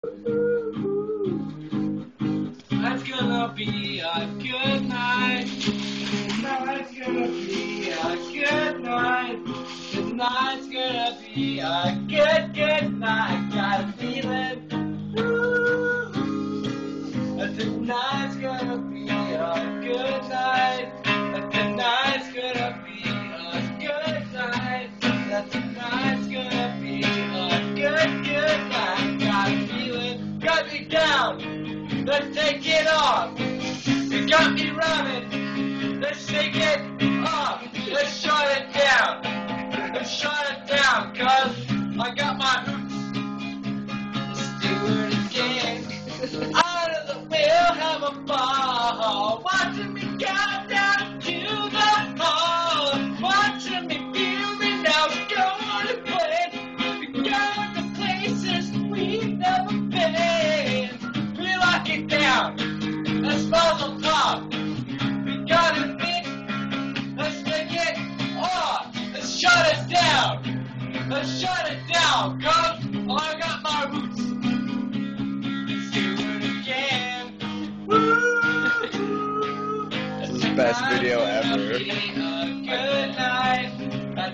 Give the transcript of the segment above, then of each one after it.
Tonight's gonna be a good night. Tonight's gonna be a good night. Tonight's gonna be a good take it off. You got me running. Let's take it best video ever. Good night.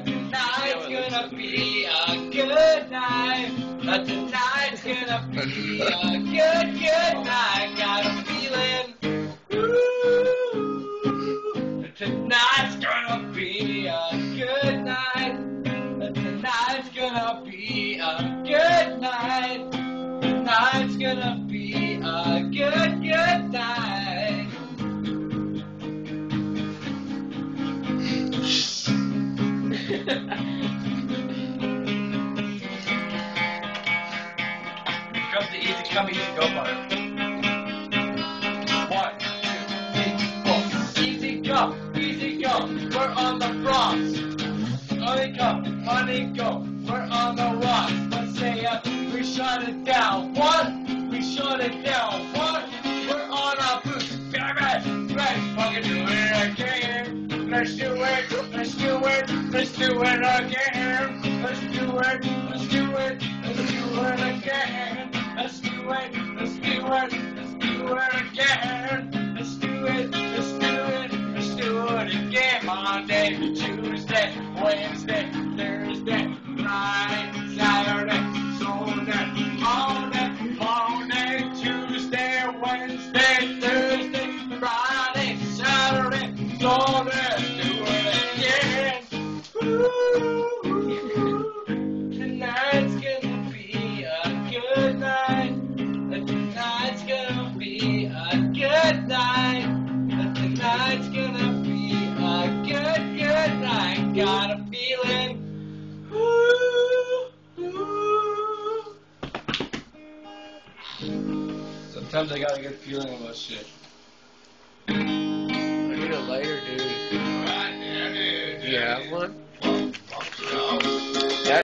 Tonight's gonna be a good night. Tonight's gonna be a good, good night. Got a feeling. Tonight's gonna be a good night. Tonight's gonna be a good night. Tonight's gonna be a good, good night. Comes the easy come, easy go part. Honey go, honey go. We're on the rocks. Let's say up, we shut it down. One, we shut it down. One, we're on our boots. Right, right, fucking do it again. Let's do it, let's do it, let's do it again. Let's do it, let's do it, let's do it again. Let's do it, let's do it, let's do it again. Let's do it, let's do it, let's do it again. Monday, Wednesday, Thursday, Friday, Saturday, Sunday, Monday, Monday, Tuesday, Wednesday, Thursday, Friday, Saturday, Sunday. Do it again. Ooh. Got a feeling. Ooh, ooh. Sometimes I got a good feeling about shit. I need a lighter, dude. Right, yeah, dude. Do you have one?